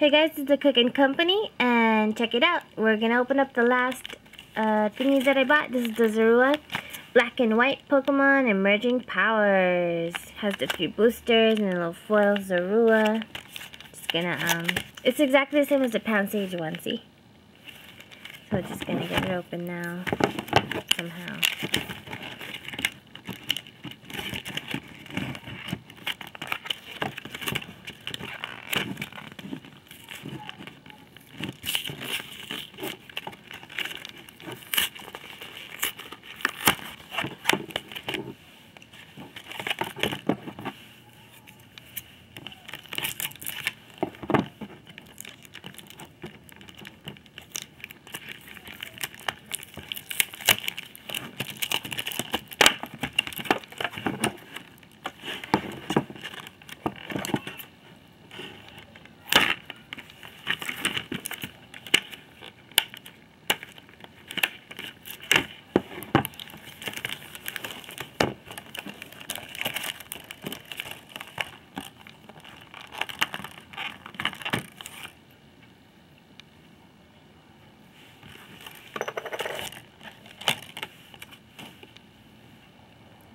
Hey guys, it's the Cookiin Company, and check it out. We're gonna open up the last uh, thingy that I bought. This is the Zorua Black and White Pokemon Emerging Powers. Has the three boosters and a little foil Zorua. Just gonna, um, it's exactly the same as the Pansage one, see? So we're just gonna get it open now, somehow.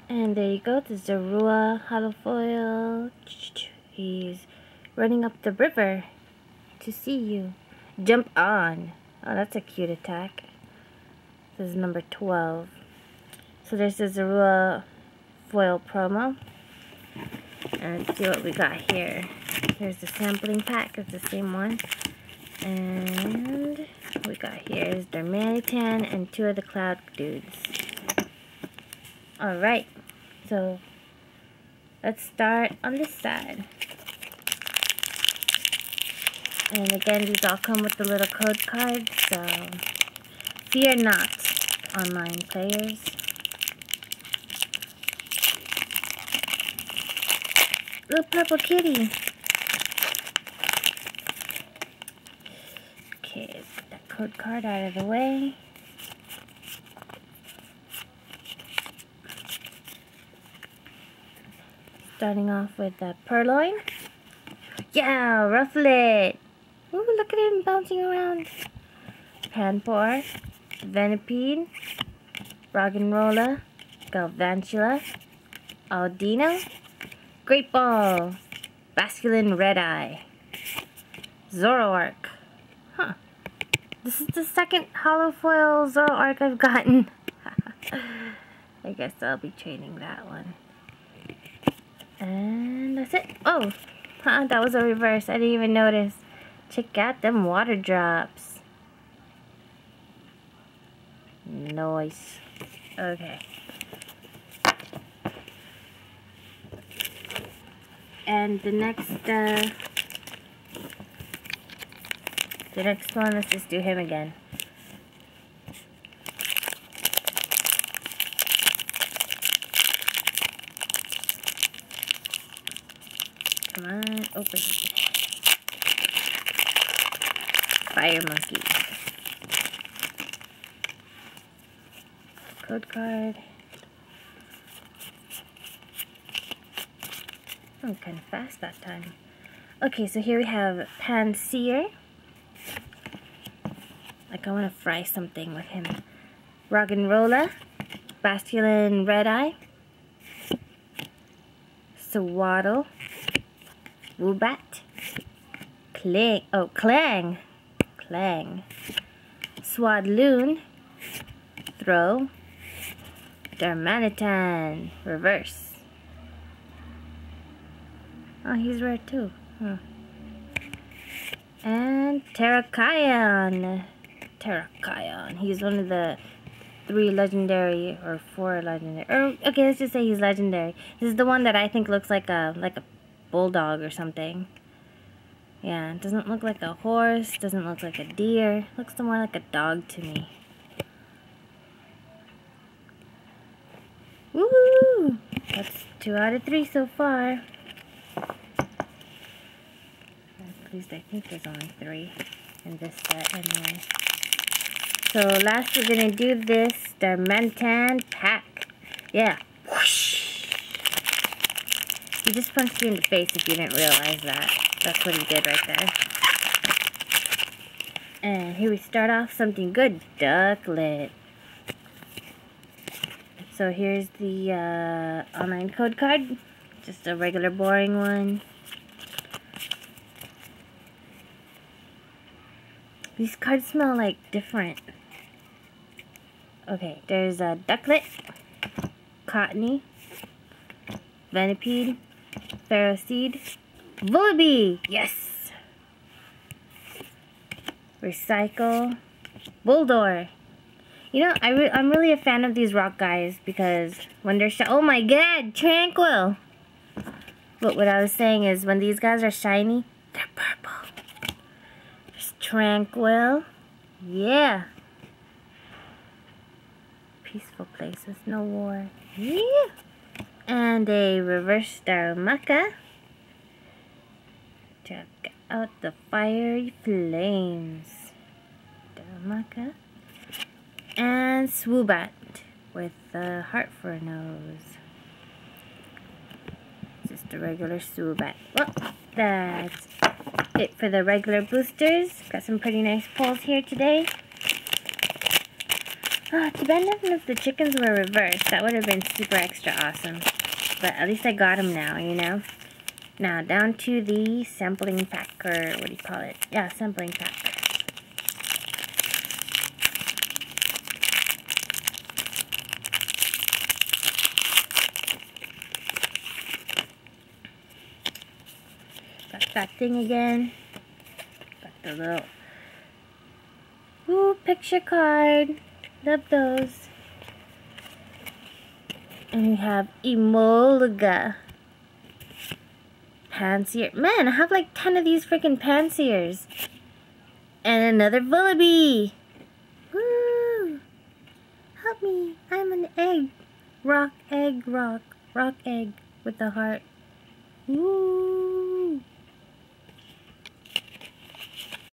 And there you go, This the Zorua holofoil. He's running up the river to see you. Jump on. Oh, that's a cute attack. This is number 12. So there's the Zorua foil promo. And let's see what we got here. Here's the sampling pack. It's the same one. And we got here is Darmanitan and two of the Cloud dudes. Alright, so let's start on this side. And again, these all come with the little code cards, so fear not, online players. Little purple kitty. Okay, get that code card out of the way. Starting off with the Purrloin. Yeah, Rufflet. Ooh, look at him bouncing around. Panpour, Venipede, Roggenrola, Galvantula, Audino, Great Ball, Basculin Red Eye, Zoroark. Huh. This is the second holofoil Zoroark I've gotten. I guess I'll be training that one. And that's it. Oh, huh, that was a reverse. I didn't even notice. Check out them water drops. Nice. Okay. And the next, uh, the next one, let's just do him again. Come on, open. Fire monkey. Code card. Oh, kind of fast that time. Okay, so here we have Pansear. Like I want to fry something with him. Roggenrola. Basculin Red Eye. Sewaddle. Woobat, Klang, oh, Klang, Klang, Swadloon, Throh, Darmanitan, Reverse. Oh, he's rare too. Huh. And Terrakion. Terrakion. He's one of the three legendary or four legendary. Or okay, let's just say he's legendary. This is the one that I think looks like a like a bulldog or something. Yeah, it doesn't look like a horse, doesn't look like a deer. Looks more like a dog to me. Woohoo! That's two out of three so far. At least I think there's only three in this set anyway. So last we're gonna do this Darmanitan pack. Yeah. Whoosh! He just punched you in the face if you didn't realize that. That's what he did right there. And here we start off something good. Ducklett. So here's the uh, online code card. Just a regular boring one. These cards smell like different. Okay, there's a Ducklett, Cottonee, Venipede, Ferroseed, Vullaby! Yes! Recycle, Boldore. You know, I re I'm really a fan of these rock guys because when they're Oh my god, Tranquill! But what I was saying is when these guys are shiny, they're purple. There's Tranquill. Yeah. Peaceful place with no war. Yeah. And a reverse Darumaka. Check out the fiery flames. Darumaka and Swoobat with the heart for a nose. Just a regular Swoobat. Well, that's it for the regular boosters. Got some pretty nice pulls here today. Ah, oh, too bad of the chickens were reversed. That would have been super extra awesome. But at least I got them now, you know? Now, down to the sampling pack, or what do you call it? Yeah, sampling pack. Got that thing again. Got the little Ooh, picture card. Love those. And we have Emolga. Pansear. Man, I have like 10 of these freaking Pansears. And another Vullaby. Woo! Help me. I'm an egg. Rock, egg, rock. Rock, egg with a heart. Woo!